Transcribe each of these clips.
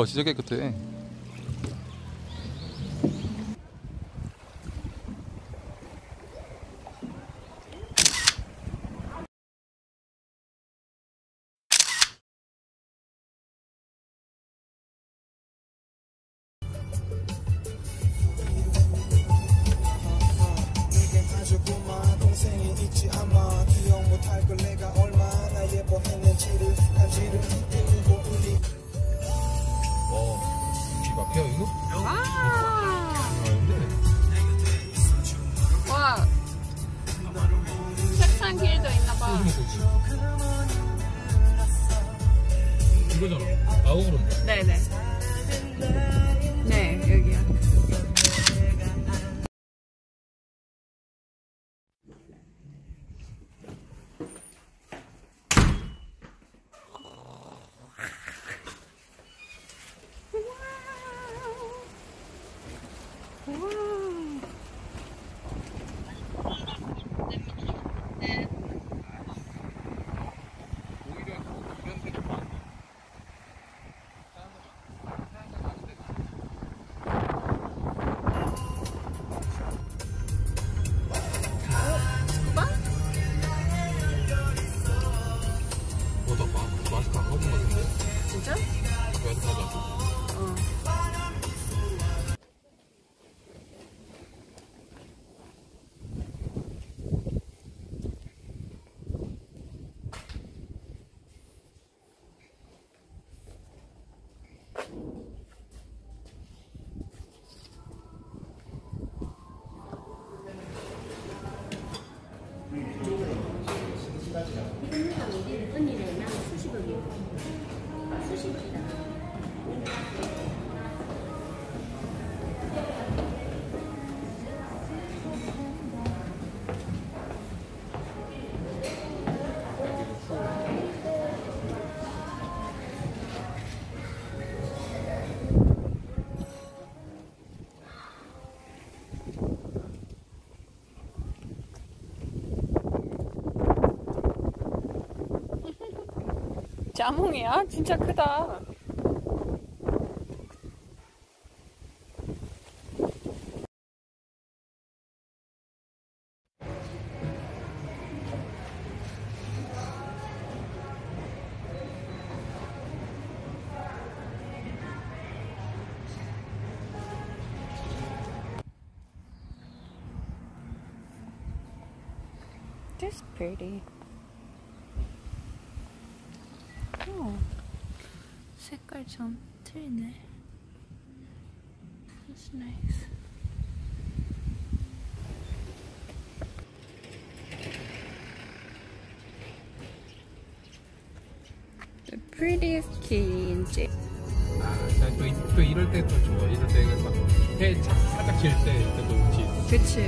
물 봐, 진짜 깨끗해. 아마 기억 못할 걸 내가 얼마나 예뻐했는지를 간지를 이거? 아, 아닌데 와. 책상 길도 있나봐. 이거잖아 아우그런데 네네. 네, 자몽이야? 진짜 크다. 어, 색깔 좀 틀리네. That's nice. The prettiest key in J. 아, 난또 이- 또 이럴 때또 좋아. 이럴 때는 막해 살짝 질 때, 그때도 좋지. 그치.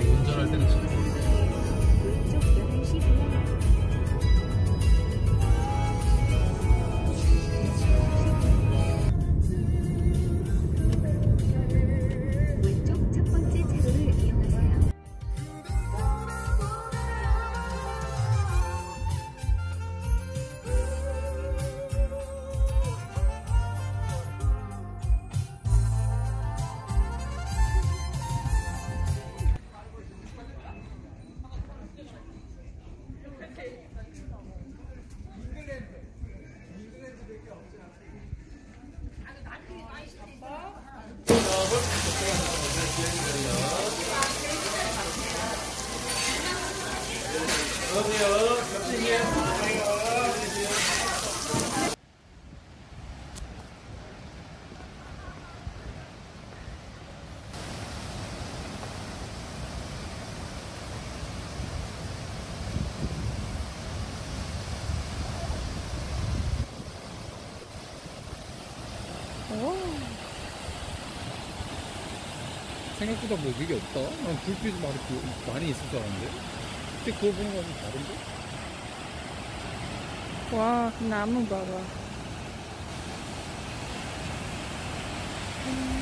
운전할 때는 생각보다 뭐 그게 없다. 난 불빛이 많이, 그- 많이 있을 줄 알았는데. 근데 그거 보는 거는 다른데? 와, 나무 봐봐. 우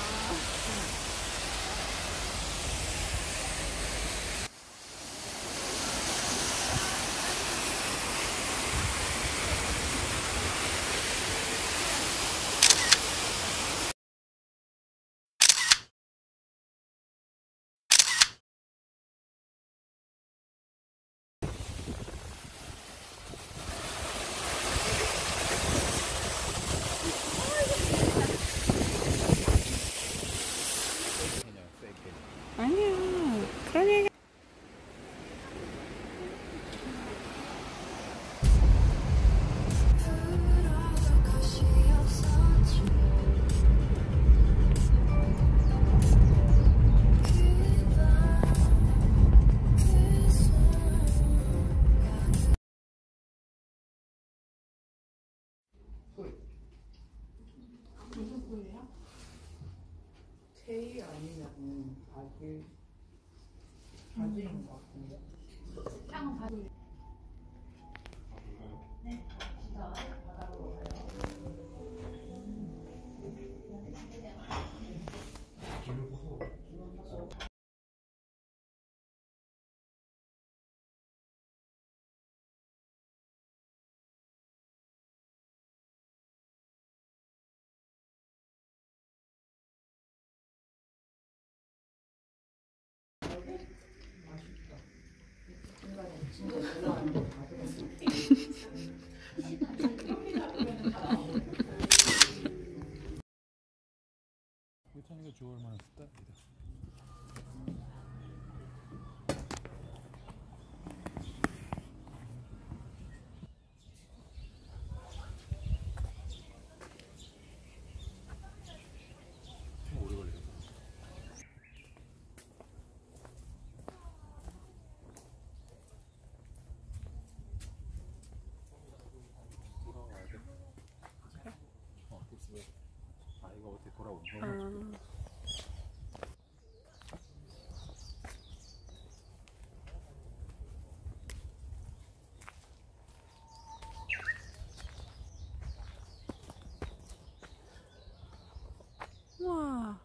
바질인 것 같은데. 괜 찮은 게 좋을 만한 스타일이다. 좀 오래 걸리겠다. 돌아와야 돼. 어, 복습해. 아, 거야? 아, 와.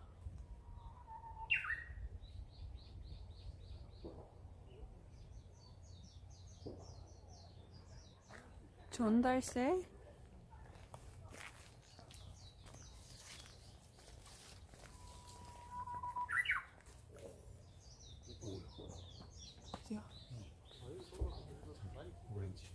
전달세? 어디야? 오렌지.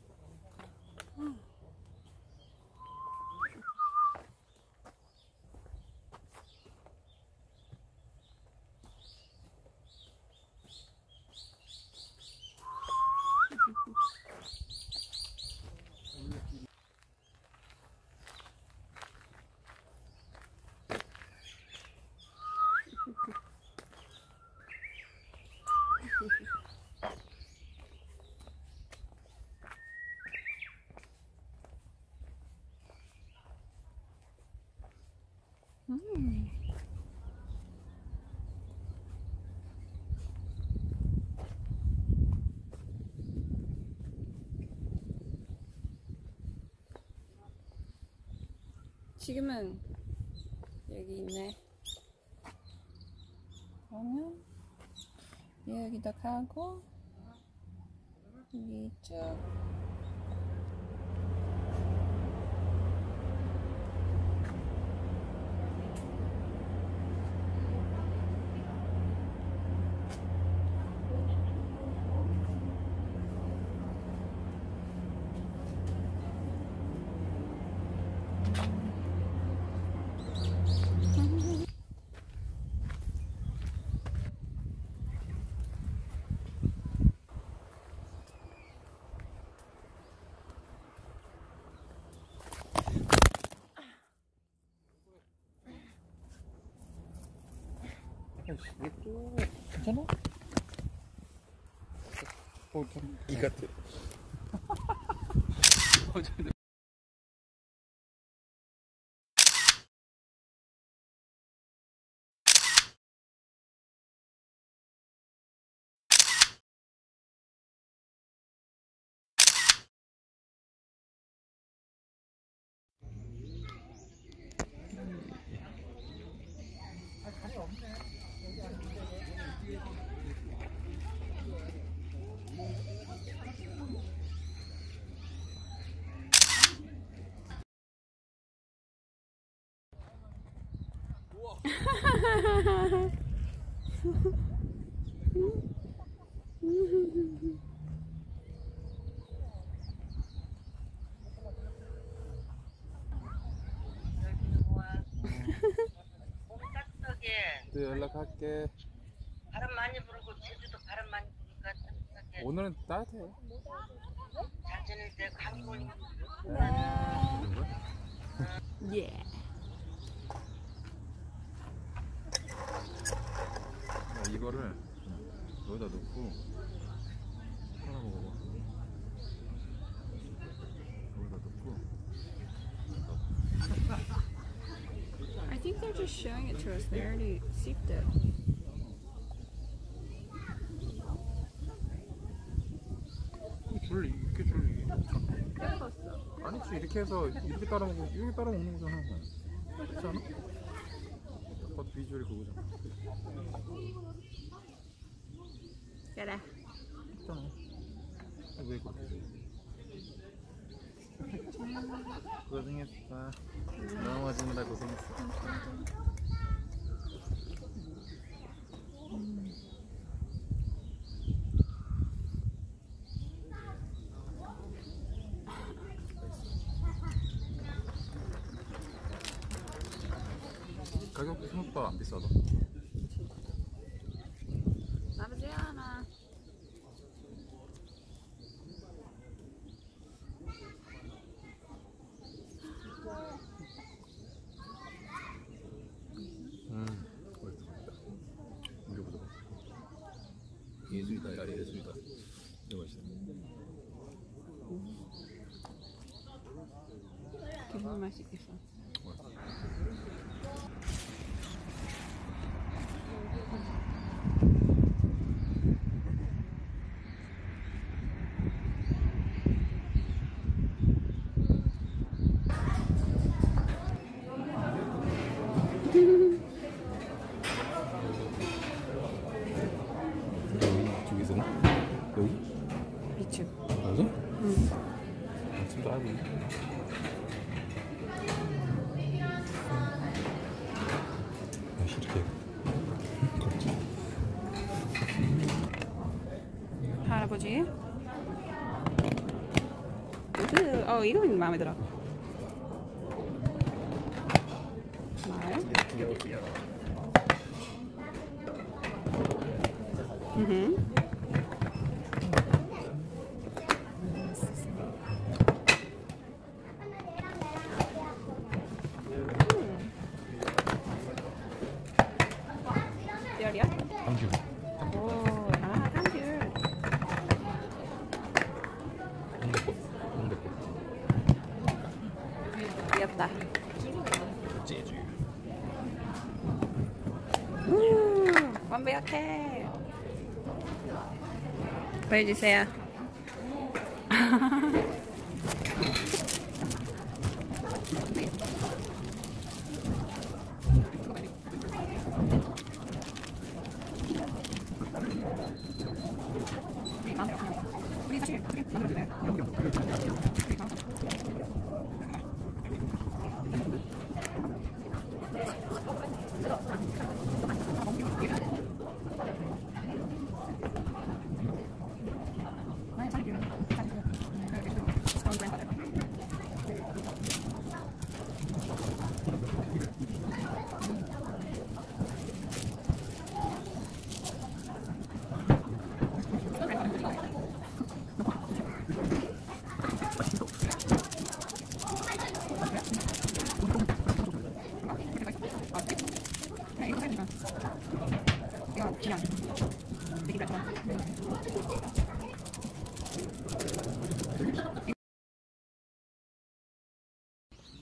지금은 여기 있네. 그러면 여기다 가고 여기 쭉 아이씨, 이게 또 괜찮아? 어, 좀, 이 또 연락할게. 바람 많이 불고 제주도 바람 많이 부니까 따뜻하게 오늘은 따뜻해. 잘 지낼 때 감기 걸리면 예. 이거를 여기다 넣고 하나 먹어봐. 여기다 넣고 I think they're just showing it to us. They already seeped it. 줄 이렇게 줄 예뻤어. 아니지 이렇게 해서 이렇게 따라 먹고 이렇게 따라 먹는 거잖아. 그렇지 않아? 겉 비주얼이 그거잖아. 그래. 있잖아. 왜 그래? 고생했어. 너무 마지막에 고생했어. 없어. Voilà, bisous à toi. oído y me ha Vale. 똑같아. 보여주세요. 아,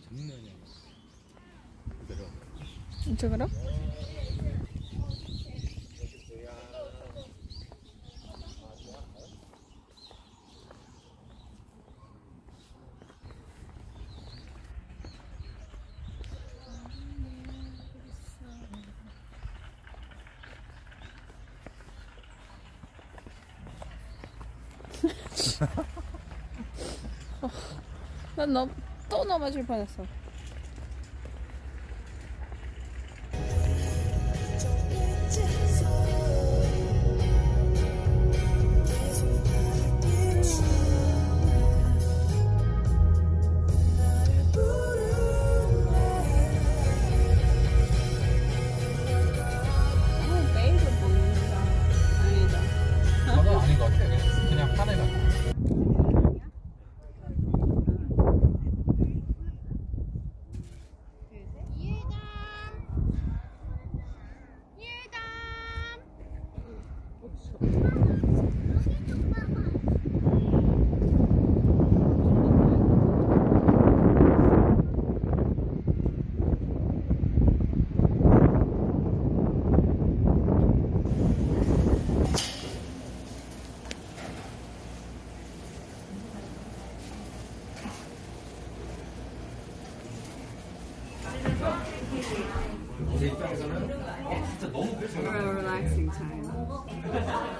장난이야. 이쪽으로? 또 넘, 또 넘어질 뻔했어. for a relaxing time.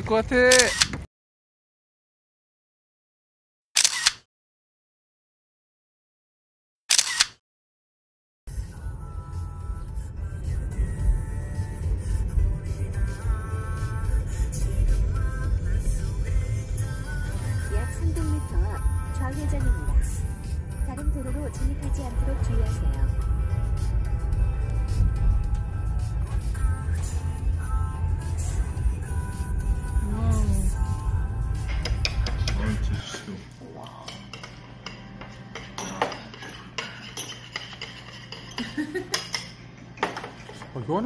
넘어질 것 같아. 약 300m 앞 좌회전입니다. 다른 도로로 진입하지 않도록 주의하세요.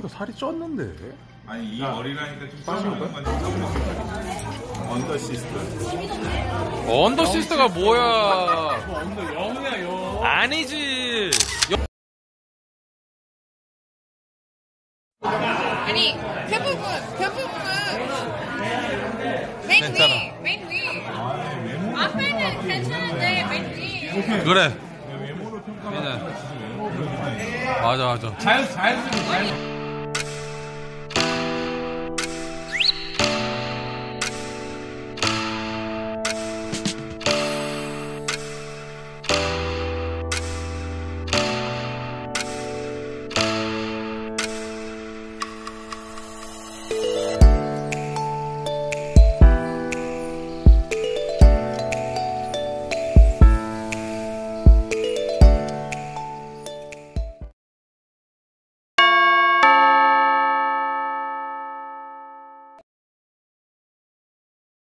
어, 효원이가 살이 쪘는데. 아니 이 머리라니까 좀 거야? 건 언더 시스템 언더 시스터가 뭐야? 언더 영이야 영 아니지. 아니 대부분 대부분은 맨 괜찮아. 위, 맨 위. 앞에는 괜찮은데 맨 위. 그래. 맞아 맞아. 자연 자연스러워 자연